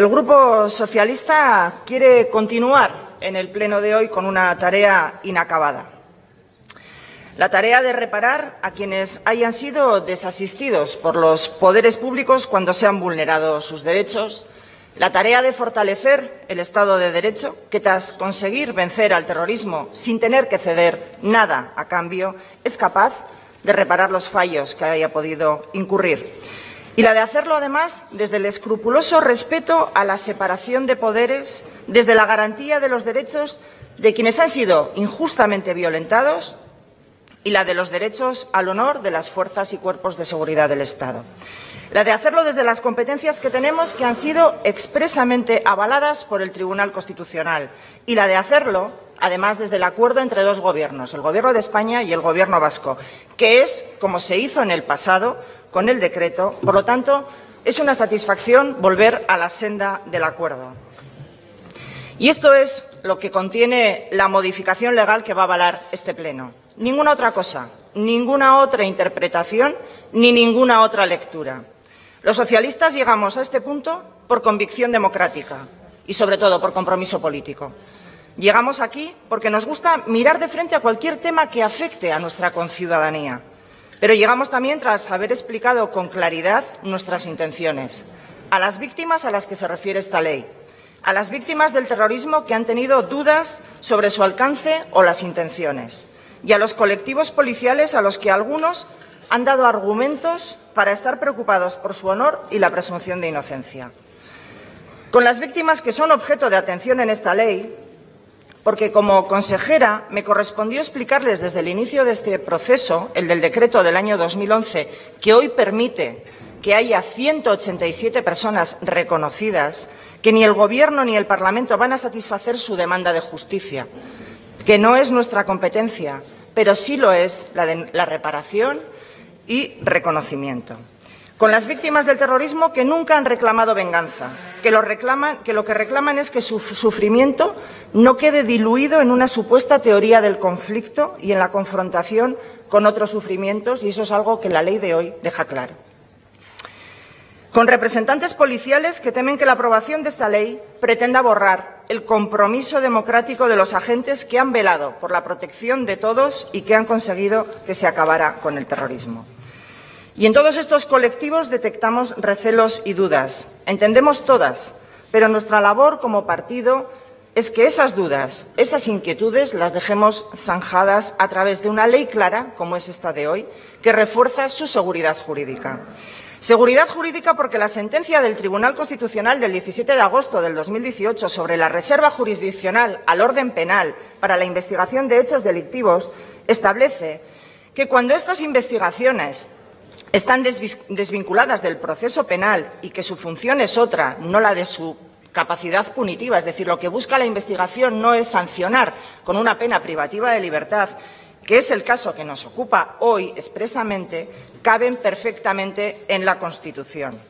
El Grupo Socialista quiere continuar en el pleno de hoy con una tarea inacabada. La tarea de reparar a quienes hayan sido desasistidos por los poderes públicos cuando se han vulnerado sus derechos, la tarea de fortalecer el Estado de Derecho, que tras conseguir vencer al terrorismo sin tener que ceder nada a cambio, es capaz de reparar los fallos que haya podido incurrir. Y la de hacerlo, además, desde el escrupuloso respeto a la separación de poderes, desde la garantía de los derechos de quienes han sido injustamente violentados y la de los derechos al honor de las fuerzas y cuerpos de seguridad del Estado. La de hacerlo desde las competencias que tenemos que han sido expresamente avaladas por el Tribunal Constitucional y la de hacerlo, además, desde el acuerdo entre dos gobiernos, el Gobierno de España y el Gobierno vasco, que es como se hizo en el pasado con el decreto. Por lo tanto, es una satisfacción volver a la senda del acuerdo. Y esto es lo que contiene la modificación legal que va a avalar este Pleno. Ninguna otra cosa, ninguna otra interpretación ni ninguna otra lectura. Los socialistas llegamos a este punto por convicción democrática y, sobre todo, por compromiso político. Llegamos aquí porque nos gusta mirar de frente a cualquier tema que afecte a nuestra conciudadanía. Pero llegamos también tras haber explicado con claridad nuestras intenciones. A las víctimas a las que se refiere esta ley. A las víctimas del terrorismo que han tenido dudas sobre su alcance o las intenciones. Y a los colectivos policiales a los que algunos han dado argumentos para estar preocupados por su honor y la presunción de inocencia. Con las víctimas que son objeto de atención en esta ley, porque como consejera me correspondió explicarles desde el inicio de este proceso, el del decreto del año 2011, que hoy permite que haya 187 personas reconocidas, que ni el Gobierno ni el Parlamento van a satisfacer su demanda de justicia, que no es nuestra competencia, pero sí lo es la, de, la reparación y reconocimiento con las víctimas del terrorismo que nunca han reclamado venganza, que lo, que que reclaman es que su sufrimiento no quede diluido en una supuesta teoría del conflicto y en la confrontación con otros sufrimientos, y eso es algo que la ley de hoy deja claro. Con representantes policiales que temen que la aprobación de esta ley pretenda borrar el compromiso democrático de los agentes que han velado por la protección de todos y que han conseguido que se acabara con el terrorismo. Y en todos estos colectivos detectamos recelos y dudas. Entendemos todas, pero nuestra labor como partido es que esas dudas, esas inquietudes las dejemos zanjadas a través de una ley clara, como es esta de hoy, que refuerza su seguridad jurídica. Seguridad jurídica porque la sentencia del Tribunal Constitucional del 17 de agosto del 2018 sobre la reserva jurisdiccional al orden penal para la investigación de hechos delictivos establece que cuando estas investigaciones están desvinculadas del proceso penal y que su función es otra, no la de su capacidad punitiva, es decir, lo que busca la investigación no es sancionar con una pena privativa de libertad, que es el caso que nos ocupa hoy expresamente, caben perfectamente en la Constitución.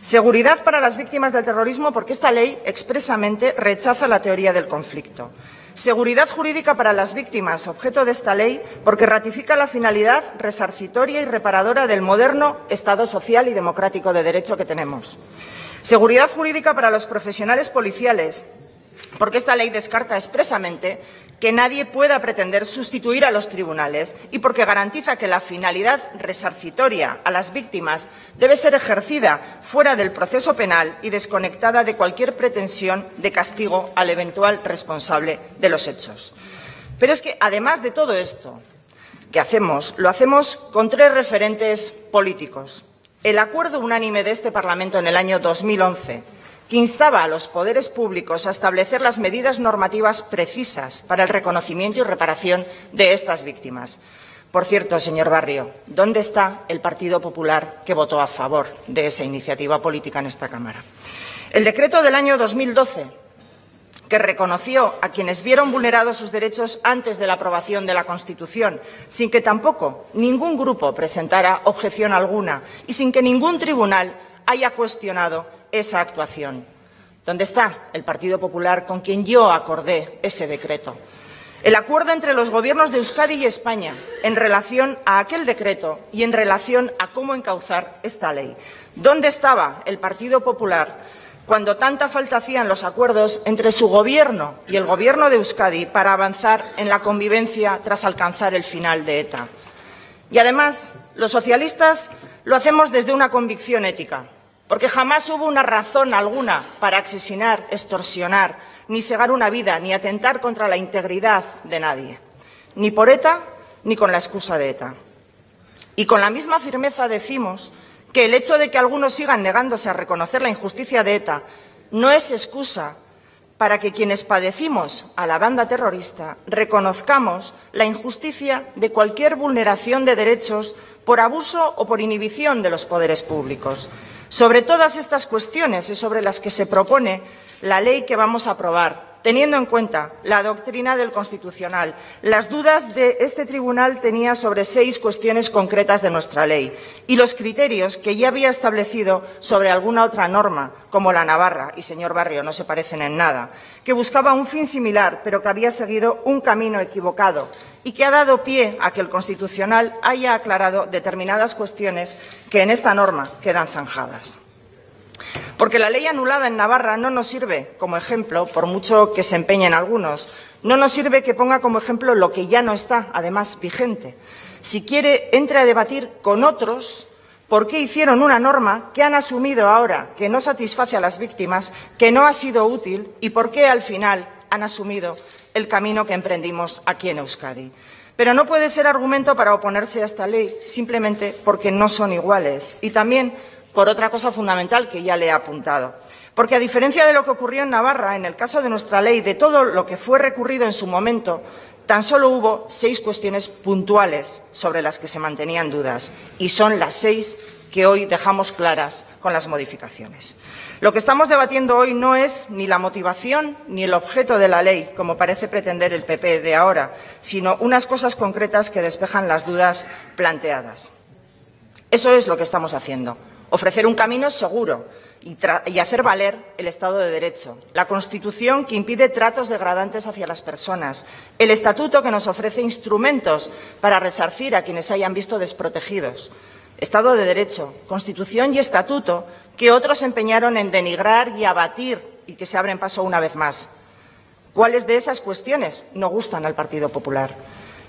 Seguridad para las víctimas del terrorismo porque esta ley expresamente rechaza la teoría del conflicto. Seguridad jurídica para las víctimas, objeto de esta ley, porque ratifica la finalidad resarcitoria y reparadora del moderno Estado social y democrático de derecho que tenemos. Seguridad jurídica para los profesionales policiales, porque esta ley descarta expresamente que nadie pueda pretender sustituir a los tribunales y porque garantiza que la finalidad resarcitoria a las víctimas debe ser ejercida fuera del proceso penal y desconectada de cualquier pretensión de castigo al eventual responsable de los hechos. Pero es que, además de todo esto que hacemos, lo hacemos con tres referentes políticos. El acuerdo unánime de este Parlamento en el año 2011 que instaba a los poderes públicos a establecer las medidas normativas precisas para el reconocimiento y reparación de estas víctimas. Por cierto, señor Barrio, ¿dónde está el Partido Popular que votó a favor de esa iniciativa política en esta Cámara? El decreto del año 2012, que reconoció a quienes vieron vulnerados sus derechos antes de la aprobación de la Constitución, sin que tampoco ningún grupo presentara objeción alguna y sin que ningún tribunal haya cuestionado esa actuación. ¿Dónde está el Partido Popular con quien yo acordé ese decreto? El acuerdo entre los gobiernos de Euskadi y España en relación a aquel decreto y en relación a cómo encauzar esta ley. ¿Dónde estaba el Partido Popular cuando tanta falta hacían los acuerdos entre su gobierno y el gobierno de Euskadi para avanzar en la convivencia tras alcanzar el final de ETA. Y además, los socialistas lo hacemos desde una convicción ética, porque jamás hubo una razón alguna para asesinar, extorsionar, ni segar una vida, ni atentar contra la integridad de nadie, ni por ETA ni con la excusa de ETA. Y con la misma firmeza decimos que el hecho de que algunos sigan negándose a reconocer la injusticia de ETA no es excusa para que quienes padecimos a la banda terrorista reconozcamos la injusticia de cualquier vulneración de derechos por abuso o por inhibición de los poderes públicos. Sobre todas estas cuestiones es sobre las que se propone la ley que vamos a aprobar teniendo en cuenta la doctrina del Constitucional, las dudas de este tribunal tenía sobre seis cuestiones concretas de nuestra ley y los criterios que ya había establecido sobre alguna otra norma, como la Navarra, y señor Barrio, no se parecen en nada, que buscaba un fin similar, pero que había seguido un camino equivocado y que ha dado pie a que el Constitucional haya aclarado determinadas cuestiones que en esta norma quedan zanjadas. Porque la ley anulada en Navarra no nos sirve como ejemplo, por mucho que se empeñen algunos, no nos sirve que ponga como ejemplo lo que ya no está, además, vigente. Si quiere, entre a debatir con otros por qué hicieron una norma que han asumido ahora que no satisface a las víctimas, que no ha sido útil y por qué al final han asumido el camino que emprendimos aquí en Euskadi. Pero no puede ser argumento para oponerse a esta ley simplemente porque no son iguales y también por otra cosa fundamental que ya le he apuntado. Porque a diferencia de lo que ocurrió en Navarra, en el caso de nuestra ley, de todo lo que fue recurrido en su momento, tan solo hubo seis cuestiones puntuales sobre las que se mantenían dudas, y son las seis que hoy dejamos claras con las modificaciones. Lo que estamos debatiendo hoy no es ni la motivación ni el objeto de la ley, como parece pretender el PP de ahora, sino unas cosas concretas que despejan las dudas planteadas. Eso es lo que estamos haciendo ofrecer un camino seguro y, hacer valer el Estado de Derecho, la Constitución que impide tratos degradantes hacia las personas, el Estatuto que nos ofrece instrumentos para resarcir a quienes hayan visto desprotegidos, Estado de Derecho, Constitución y Estatuto que otros empeñaron en denigrar y abatir y que se abren paso una vez más. ¿Cuáles de esas cuestiones no gustan al Partido Popular?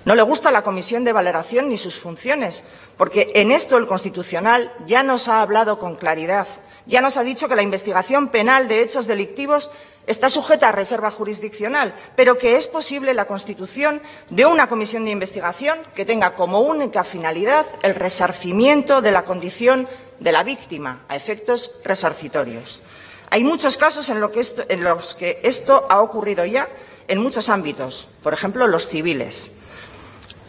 No le gusta la comisión de valoración ni sus funciones, porque en esto el Constitucional ya nos ha hablado con claridad, ya nos ha dicho que la investigación penal de hechos delictivos está sujeta a reserva jurisdiccional, pero que es posible la constitución de una comisión de investigación que tenga como única finalidad el resarcimiento de la condición de la víctima a efectos resarcitorios. Hay muchos casos en, en los que esto ha ocurrido ya en muchos ámbitos, por ejemplo, los civiles.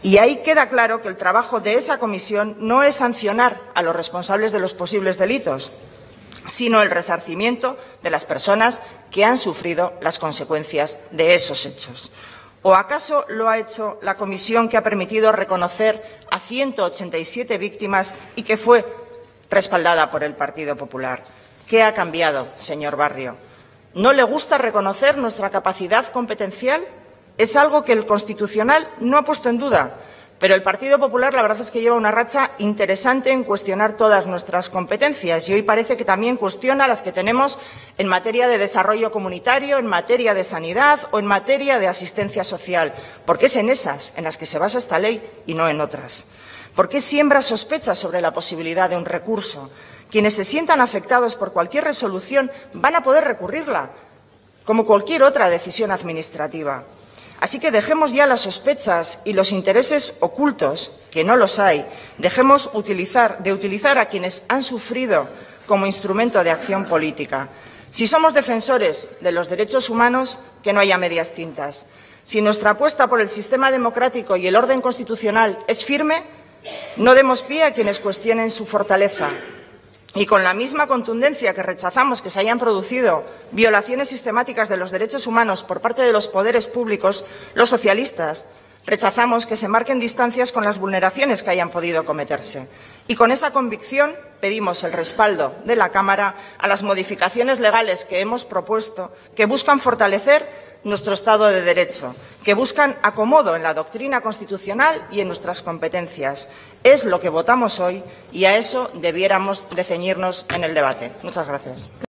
Y ahí queda claro que el trabajo de esa comisión no es sancionar a los responsables de los posibles delitos, sino el resarcimiento de las personas que han sufrido las consecuencias de esos hechos. ¿O acaso lo ha hecho la comisión que ha permitido reconocer a 187 víctimas y que fue respaldada por el Partido Popular? ¿Qué ha cambiado, señor Barrio? ¿No le gusta reconocer nuestra capacidad competencial? Es algo que el Constitucional no ha puesto en duda, pero el Partido Popular la verdad es que lleva una racha interesante en cuestionar todas nuestras competencias y hoy parece que también cuestiona las que tenemos en materia de desarrollo comunitario, en materia de sanidad o en materia de asistencia social, porque es en esas en las que se basa esta ley y no en otras. ¿Por qué siembra sospechas sobre la posibilidad de un recurso? Quienes se sientan afectados por cualquier resolución van a poder recurrirla, como cualquier otra decisión administrativa. Así que dejemos ya las sospechas y los intereses ocultos, que no los hay. Dejemos de utilizar a quienes han sufrido como instrumento de acción política. Si somos defensores de los derechos humanos, que no haya medias tintas. Si nuestra apuesta por el sistema democrático y el orden constitucional es firme, no demos pie a quienes cuestionen su fortaleza, y con la misma contundencia que rechazamos que se hayan producido violaciones sistemáticas de los derechos humanos por parte de los poderes públicos, los socialistas rechazamos que se marquen distancias con las vulneraciones que hayan podido cometerse. Y con esa convicción pedimos el respaldo de la Cámara a las modificaciones legales que hemos propuesto, que buscan fortalecer nuestro Estado de Derecho, que buscan acomodo en la doctrina constitucional y en nuestras competencias. Es lo que votamos hoy y a eso debiéramos de ceñirnos en el debate. Muchas gracias.